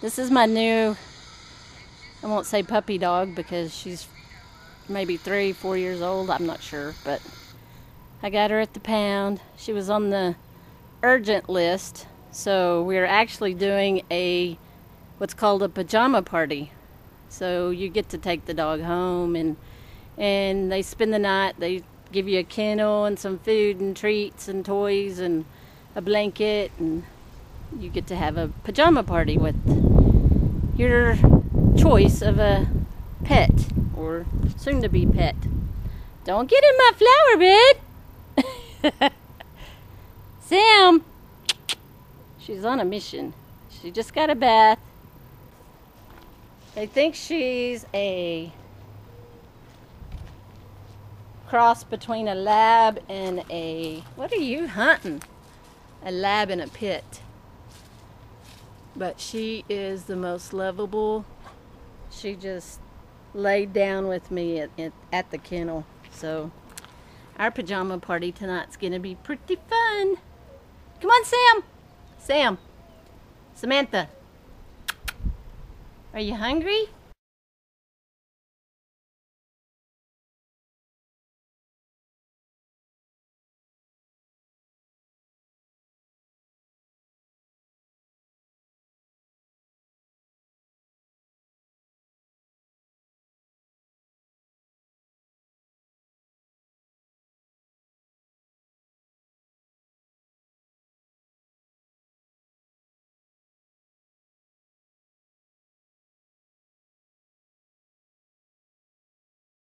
This is my new, I won't say puppy dog because she's maybe three, four years old. I'm not sure, but I got her at the pound. She was on the urgent list, so we're actually doing a what's called a pajama party. So you get to take the dog home and and they spend the night. They give you a kennel and some food and treats and toys and a blanket and you get to have a pajama party with your choice of a pet or soon to be pet. Don't get in my flower bed. Sam. She's on a mission. She just got a bath. They think she's a cross between a lab and a. What are you hunting? A lab and a pit. But she is the most lovable. She just laid down with me at, at, at the kennel. So our pajama party tonight's going to be pretty fun. Come on, Sam. Sam. Samantha. Are you hungry?